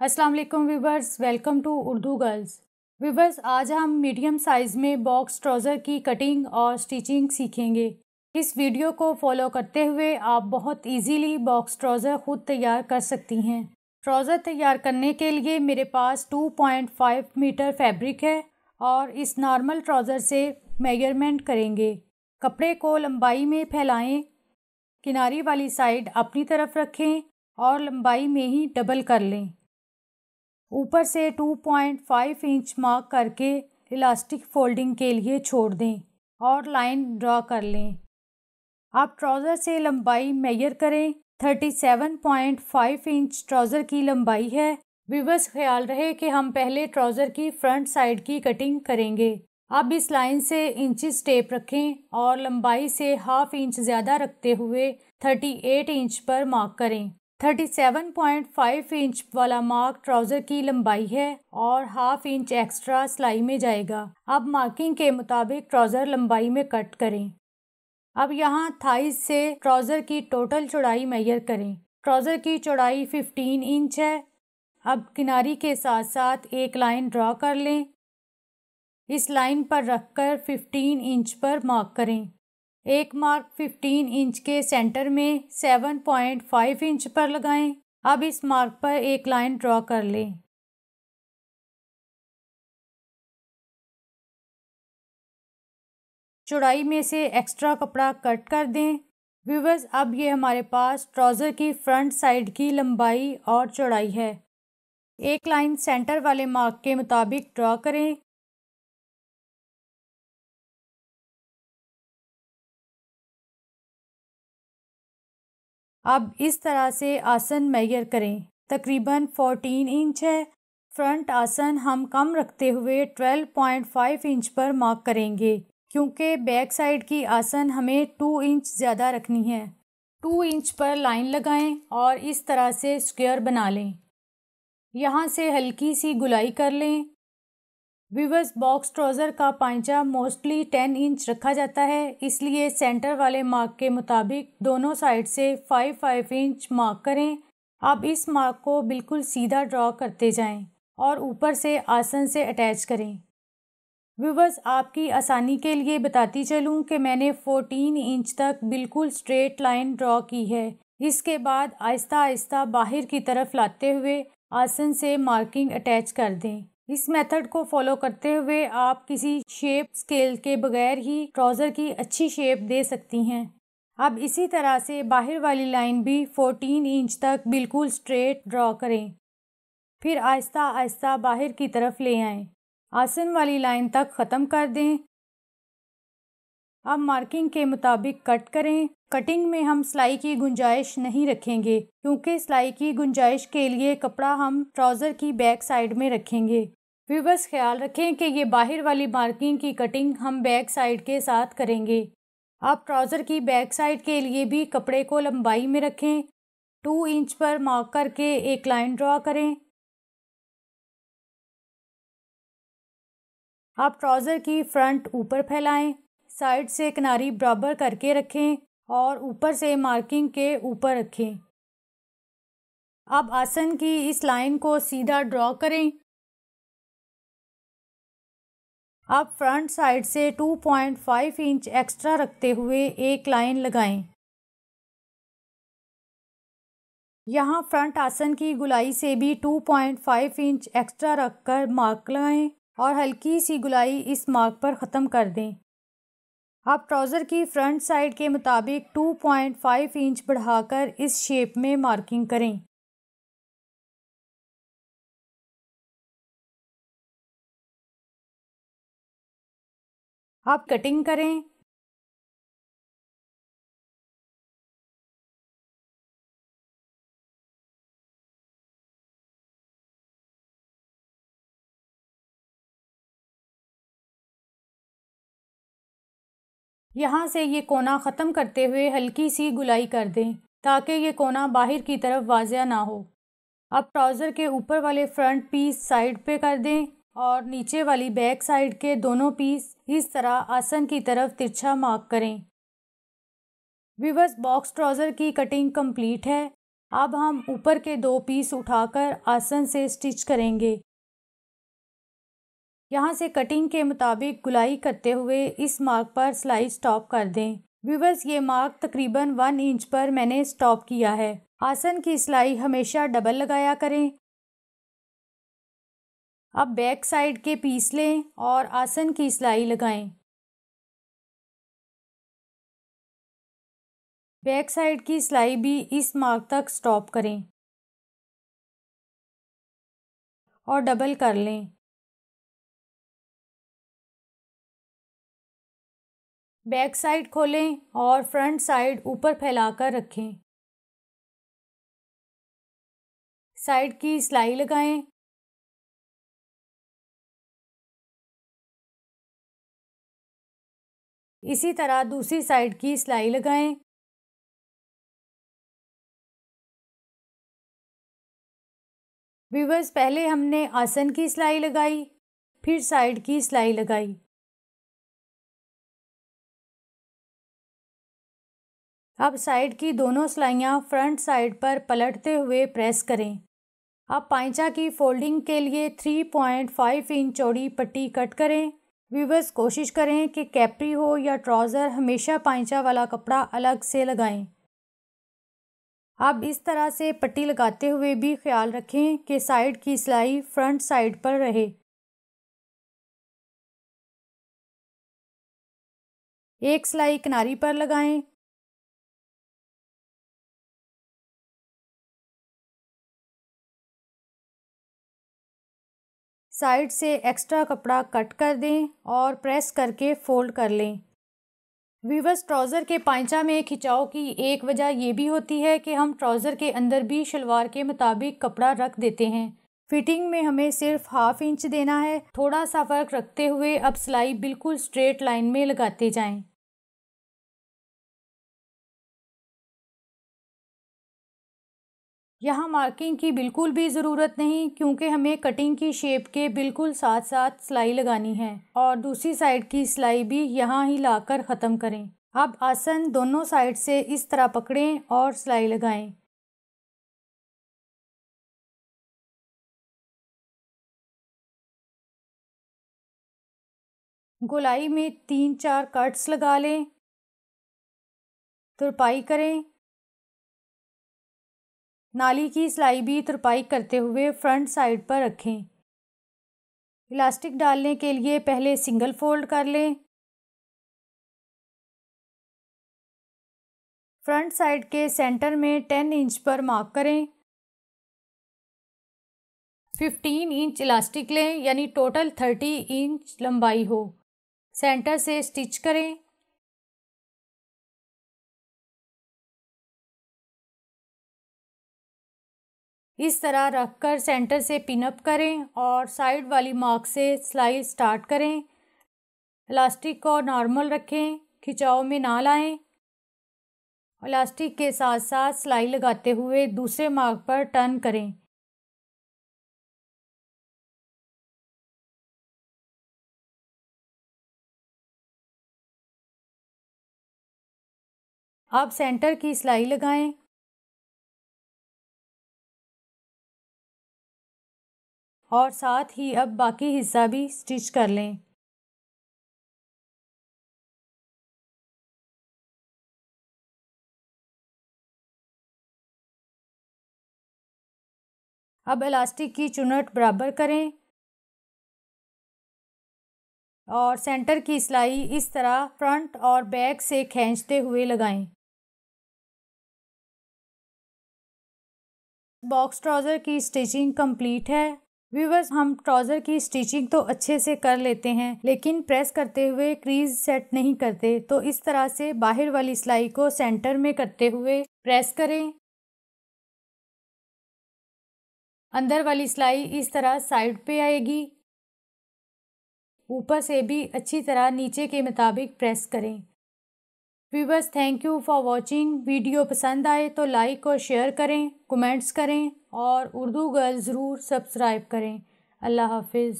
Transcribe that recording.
अस्सलाम वालेकुम viewers welcome to Urdu girls. Viewers आज हम मीडियम साइज़ में बॉक्स, ट्राउज़र की कटिंग और स्टिचिंग सीखेंगे। इस वीडियो को फॉलो करते हुए आप बहुत इजीली बॉक्स, ट्राउज़र ख़ुद तैयार कर सकती हैं। ट्राउज़र तैयार करने के लिए मेरे पास 2.5 मीटर फैब्रिक है और इस नॉर्मल ट्राउज़र से मेज़रमेंट करेंगे। कपड़े को लंबाई में फैलाएँ, किनारी वाली साइड अपनी तरफ़ रखें और लंबाई में ही डबल कर लें। ऊपर से 2.5 इंच मार्क करके इलास्टिक फोल्डिंग के लिए छोड़ दें और लाइन ड्रा कर लें। आप ट्राउज़र से लंबाई मेजर करें। 37.5 इंच ट्राउज़र की लंबाई है। विवस ख्याल रहे कि हम पहले ट्राउज़र की फ्रंट साइड की कटिंग करेंगे। अब इस लाइन से इंचेस टेप रखें और लंबाई से हाफ़ इंच ज़्यादा रखते हुए 38 इंच पर मार्क करें। 37.5 इंच वाला मार्क ट्राउज़र की लंबाई है और हाफ़ इंच एक्स्ट्रा सिलाई में जाएगा। अब मार्किंग के मुताबिक ट्राउज़र लंबाई में कट करें। अब यहाँ थाइस से ट्राउज़र की टोटल चौड़ाई मैयर करें। ट्राउज़र की चौड़ाई 15 इंच है। अब किनारी के साथ साथ एक लाइन ड्रॉ कर लें। इस लाइन पर रखकर 15 इंच पर मार्क करें। एक मार्क 15 इंच के सेंटर में 7.5 इंच पर लगाएँ। अब इस मार्क पर एक लाइन ड्रॉ कर लें। चौड़ाई में से एक्स्ट्रा कपड़ा कट कर दें। व्यूवर्स अब ये हमारे पास ट्राउज़र की फ्रंट साइड की लंबाई और चौड़ाई है। एक लाइन सेंटर वाले मार्क के मुताबिक ड्रॉ करें। अब इस तरह से आसन मैयर करें। तकरीबन 14 इंच है। फ्रंट आसन हम कम रखते हुए 12.5 इंच पर मार्क करेंगे, क्योंकि बैक साइड की आसन हमें टू इंच ज़्यादा रखनी है। टू इंच पर लाइन लगाएँ और इस तरह से स्क्वायर बना लें। यहाँ से हल्की सी गुलाई कर लें। विवर्स बॉक्स ट्राउज़र का पाइचा मोस्टली टेन इंच रखा जाता है। इसलिए सेंटर वाले मार्क के मुताबिक दोनों साइड से फाइव फाइव इंच मार्क करें। अब इस मार्क को बिल्कुल सीधा ड्रॉ करते जाएँ और ऊपर से आसन से अटैच करें। व्यूवर्स आपकी आसानी के लिए बताती चलूँ कि मैंने 14 इंच तक बिल्कुल स्ट्रेट लाइन ड्रॉ की है। इसके बाद आहिस्ता आहिस्ता बाहर की तरफ़ लाते हुए आसन से मार्किंग अटैच कर दें। इस मेथड को फॉलो करते हुए आप किसी शेप, स्केल के बगैर ही ट्राउज़र की अच्छी शेप दे सकती हैं। अब इसी तरह से बाहर वाली लाइन भी 14 इंच तक बिल्कुल स्ट्रेट ड्रॉ करें। फिर आहिस्ता आहिस्ता बाहर की तरफ़ ले आएँ। आसन वाली लाइन तक ख़त्म कर दें। अब मार्किंग के मुताबिक कट करें। कटिंग में हम सिलाई की गुंजाइश नहीं रखेंगे, क्योंकि सिलाई की गुंजाइश के लिए कपड़ा हम ट्राउज़र की बैक साइड में रखेंगे। बस ख्याल रखें कि ये बाहर वाली मार्किंग की कटिंग हम बैक साइड के साथ करेंगे। आप ट्राउज़र की बैक साइड के लिए भी कपड़े को लंबाई में रखें। टू इंच पर मार्क करके एक लाइन ड्रा करें। आप ट्राउज़र की फ्रंट ऊपर फैलाएँ। साइड से किनारी बराबर करके रखें और ऊपर से मार्किंग के ऊपर रखें। अब आसन की इस लाइन को सीधा ड्रॉ करें। अब फ्रंट साइड से 2.5 इंच एक्स्ट्रा रखते हुए एक लाइन लगाएँ। यहाँ फ्रंट आसन की गुलाई से भी 2.5 इंच एक्स्ट्रा रखकर मार्क लगाएँ और हल्की सी गुलाई इस मार्क पर ख़त्म कर दें। आप ट्राउज़र की फ्रंट साइड के मुताबिक 2.5 इंच बढ़ाकर इस शेप में मार्किंग करें। आप कटिंग करें। यहाँ से ये कोना ख़त्म करते हुए हल्की सी गुलाई कर दें, ताकि ये कोना बाहर की तरफ़ वाजिया ना हो। अब ट्राउज़र के ऊपर वाले फ्रंट पीस साइड पे कर दें और नीचे वाली बैक साइड के दोनों पीस इस तरह आसन की तरफ़ तिरछा मार्क करें। विवर्स बॉक्स ट्राउज़र की कटिंग कंप्लीट है। अब हम ऊपर के दो पीस उठाकर आसन से स्टिच करेंगे। यहाँ से कटिंग के मुताबिक गुलाई करते हुए इस मार्क पर सिलाई स्टॉप कर दें। व्यूवर्स, ये मार्क तकरीबन वन इंच पर मैंने स्टॉप किया है। आसन की सिलाई हमेशा डबल लगाया करें। अब बैक साइड के पीस लें और आसन की सिलाई लगाएँ। बैक साइड की सिलाई भी इस मार्क तक स्टॉप करें और डबल कर लें। बैक साइड खोलें और फ्रंट साइड ऊपर फैलाकर रखें। साइड की सिलाई लगाएँ। इसी तरह दूसरी साइड की सिलाई लगाएँ। व्यूवर्स, पहले हमने आसन की सिलाई लगाई, फिर साइड की सिलाई लगाई। अब साइड की दोनों सिलाइयाँ फ्रंट साइड पर पलटते हुए प्रेस करें। अब पाइचा की फोल्डिंग के लिए 3.5 इंच चौड़ी पट्टी कट करें। व्यूवर्स, कोशिश करें कि कैप्री हो या ट्राउज़र हमेशा पाइचा वाला कपड़ा अलग से लगाएँ। अब इस तरह से पट्टी लगाते हुए भी ख्याल रखें कि साइड की सिलाई फ्रंट साइड पर रहे। एक सिलाई किनारी पर लगाएँ। साइड से एक्स्ट्रा कपड़ा कट कर दें और प्रेस करके फोल्ड कर लें। वीवर्स ट्राउज़र के पाइचा में खिंचाव की एक वजह यह भी होती है कि हम ट्राउज़र के अंदर भी शलवार के मुताबिक कपड़ा रख देते हैं। फिटिंग में हमें सिर्फ़ हाफ़ इंच देना है। थोड़ा सा फ़र्क रखते हुए अब सिलाई बिल्कुल स्ट्रेट लाइन में लगाते जाएँ। यहाँ मार्किंग की बिल्कुल भी ज़रूरत नहीं, क्योंकि हमें कटिंग की शेप के बिल्कुल साथ साथ सिलाई लगानी है और दूसरी साइड की सिलाई भी यहाँ ही लाकर ख़त्म करें। अब आसन दोनों साइड से इस तरह पकड़ें और सिलाई लगाएँ। गोलाई में तीन चार कट्स लगा लें। तुरपाई करें। नाली की सिलाई भी तुरपाई करते हुए फ्रंट साइड पर रखें। इलास्टिक डालने के लिए पहले सिंगल फोल्ड कर लें। फ्रंट साइड के सेंटर में टेन इंच पर मार्क करें। फिफ्टीन इंच इलास्टिक लें, यानी टोटल थर्टी इंच लंबाई हो। सेंटर से स्टिच करें। इस तरह रखकर सेंटर से पिनअप करें और साइड वाली मार्क से सिलाई स्टार्ट करें। इलास्टिक को नॉर्मल रखें, खिंचाव में ना लाएँ। इलास्टिक के साथ साथ सिलाई लगाते हुए दूसरे मार्क पर टर्न करें। अब सेंटर की सिलाई लगाएँ। और साथ ही अब बाकी हिस्सा भी स्टिच कर लें। अब इलास्टिक की चुनट बराबर करें। और सेंटर की सिलाई इस तरह फ्रंट और बैक से खींचते हुए लगाएँ। बॉक्स ट्राउज़र की स्टिचिंग कंप्लीट है। व्यूवर्स, हम ट्राउज़र की स्टिचिंग तो अच्छे से कर लेते हैं, लेकिन प्रेस करते हुए क्रीज सेट नहीं करते। तो इस तरह से बाहर वाली सिलाई को सेंटर में करते हुए प्रेस करें। अंदर वाली सिलाई इस तरह साइड पे आएगी। ऊपर से भी अच्छी तरह नीचे के मुताबिक प्रेस करें। Viewers thank you for watching video पसंद आए तो लाइक और शेयर करें कमेंट्स करें और उर्दू गर्ल ज़रूर सब्सक्राइब करें. अल्लाह हाफिज़.